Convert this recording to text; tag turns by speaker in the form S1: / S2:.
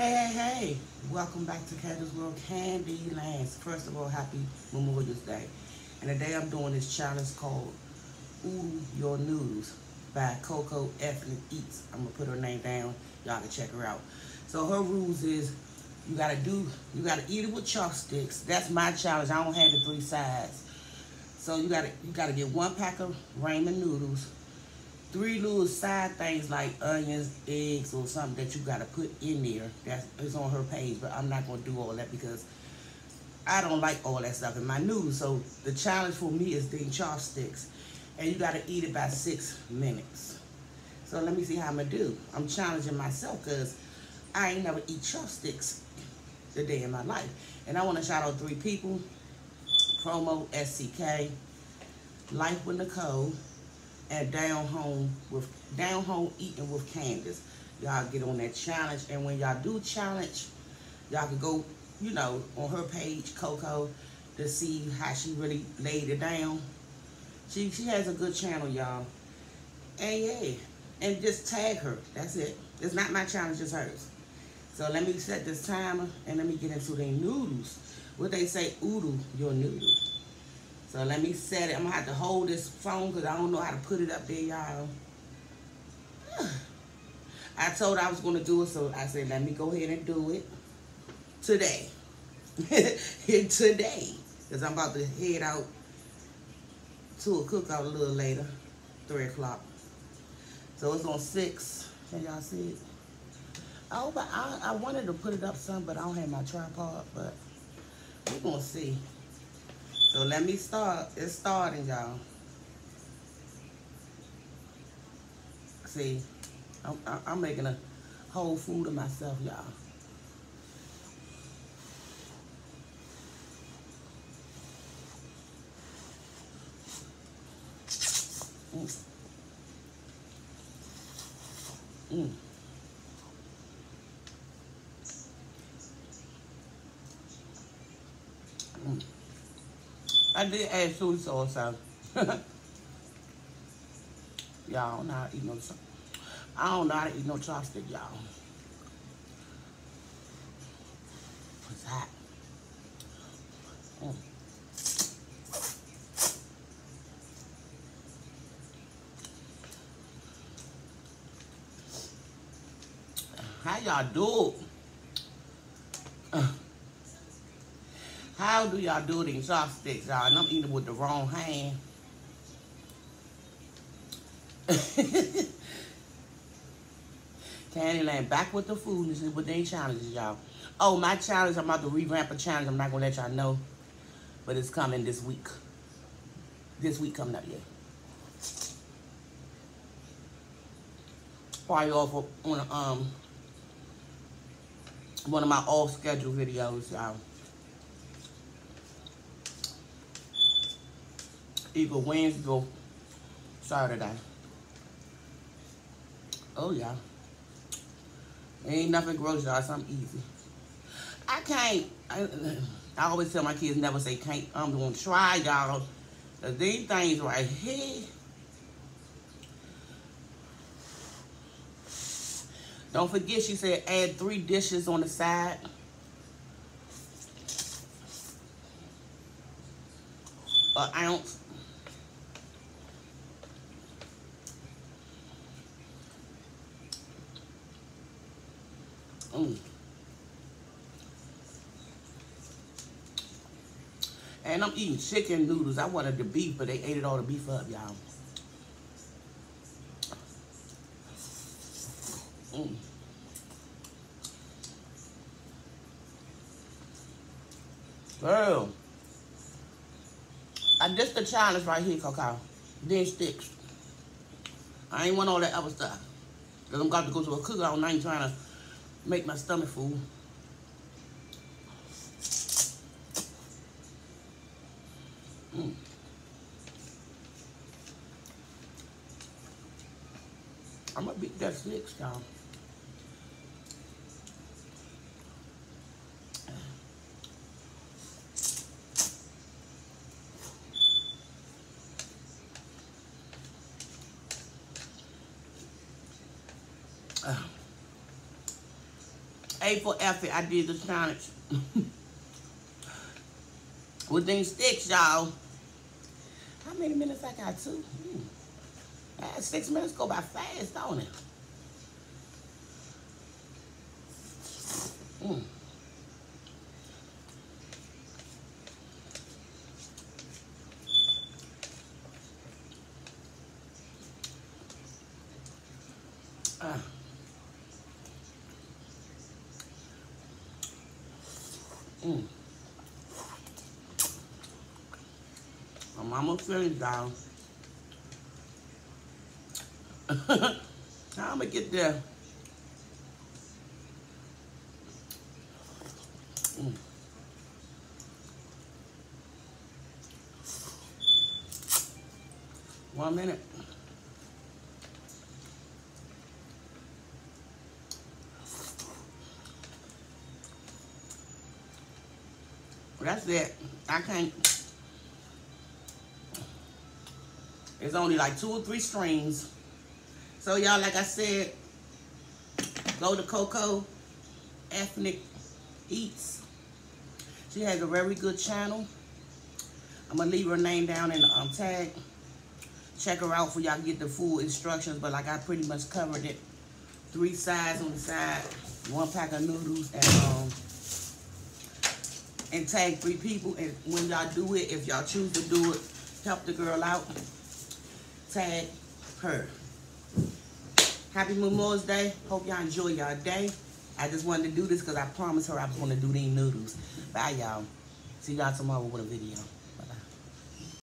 S1: Hey, hey, hey. Welcome back to Candace World Candy Lands. First of all, happy Memorial Day. And today I'm doing this challenge called Ooh Your Noodles by Coco Ethnic Eats. I'm gonna put her name down. Y'all can check her out. So her rules is you gotta do, you gotta eat it with chopsticks. That's my challenge. I don't have the three sides. So you gotta you gotta get one pack of ramen noodles, three little side things like onions, eggs, or something that you gotta put in there. That's it's on her page, but I'm not gonna do all that because I don't like all that stuff in my noodles. So the challenge for me is the chopsticks. And you gotta eat it by six minutes. So let me see how I'm gonna do. I'm challenging myself because I ain't never eat chopsticks the day in my life. And I wanna shout out three people. Promo SCK, Life with Nicole, and Down Home with Down Home Eating with Candace. Y'all get on that challenge. And when y'all do challenge, y'all can go, you know, on her page, Coco, to see how she really laid it down. She she has a good channel, y'all. And yeah, and just tag her. That's it. It's not my challenge, it's hers. So let me set this timer and let me get into the noodles. What they say, oodle your noodles. So let me set it. I'm gonna have to hold this phone because I don't know how to put it up there, y'all. I told I was gonna do it, so I said, let me go ahead and do it today. today. Because I'm about to head out to a cookout a little later, 3 o'clock. So it's on 6. Can y'all see it? Oh, but I, I wanted to put it up some, but I don't have my tripod, but we're going to see. So let me start. It's starting, y'all. See, I'm, I'm making a whole food of myself, y'all. Mm. Mm. I did add soy sauce out. y'all know how to eat no I don't know how to eat no chopstick, y'all. What's that? Mm. How y'all do? How do y'all do these chopsticks, y'all? And I'm eating with the wrong hand. Candyland back with the food. This is what they challenges, y'all. Oh, my challenge, I'm about to revamp a challenge. I'm not going to let y'all know. But it's coming this week. This week coming up, yeah. Probably off on um one of my off schedule videos, y'all. Either Wednesday or Saturday. Oh yeah. Ain't nothing gross, y'all. Something easy. I can't. I, I always tell my kids never say can't. I'm gonna try, y'all. These things right here. Don't forget, she said add three dishes on the side. An ounce. Mm. And I'm eating chicken noodles. I wanted the beef, but they ate it all the beef up, y'all. Mm. Girl. And this the challenge right here, Coco. Then sticks. I ain't want all that other stuff. Because I'm about to go to a cookout and I ain't trying to make my stomach full. Mm. I'm gonna beat that six, y'all. A for effort. I did the challenge. With these sticks, y'all. How many minutes I got? Two? Hmm. Man, six minutes go by fast, don't it? Ah. Mm. I'm almost finished, down. How I'm gonna get there? Mm. One minute. That's it. I can't. It's only like two or three strings. So y'all, like I said, go to Coco Ethnic Eats. She has a very good channel. I'm gonna leave her name down in the um, tag. Check her out for y'all get the full instructions. But like I pretty much covered it. Three sides on the side, one pack of noodles, and um, and tag three people. And when y'all do it, if y'all choose to do it, help the girl out. Tag her. Happy Memorial Day. Hope y'all enjoy y'all day. I just wanted to do this because I promised her I was going to do these noodles. Bye, y'all. See y'all tomorrow with a video.